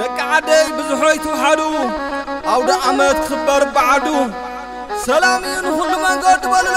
ደቂ ዓደይ ብዙሖ ይትውሓዱ ኣውደ ዓመት ክኽበር በዓዱ ሰላም እዩ ንኹሉ መንገዲ በልለ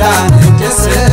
da